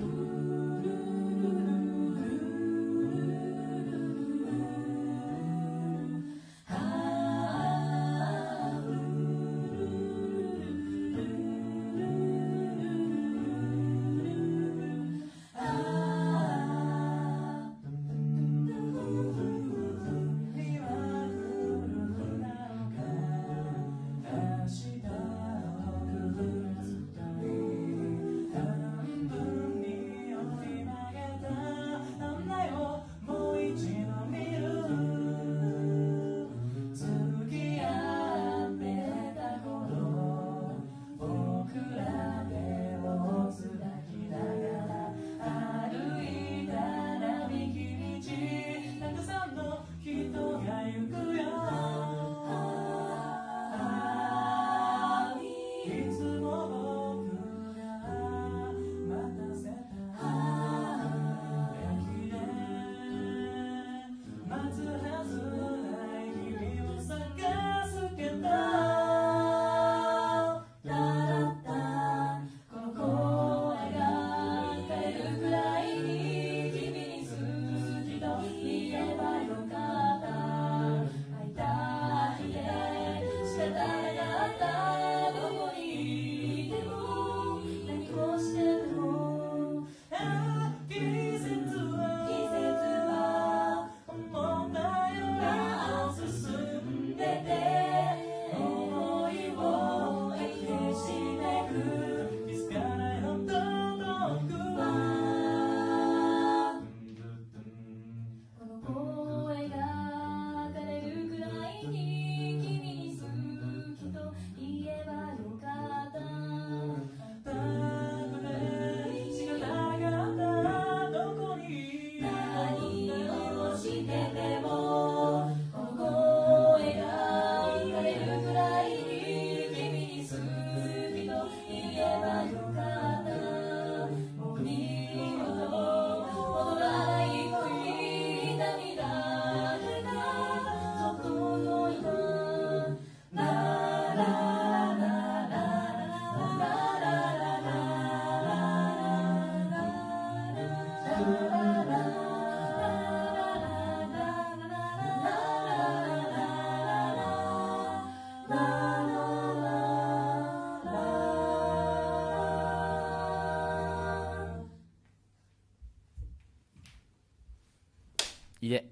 Ooh. Yeah.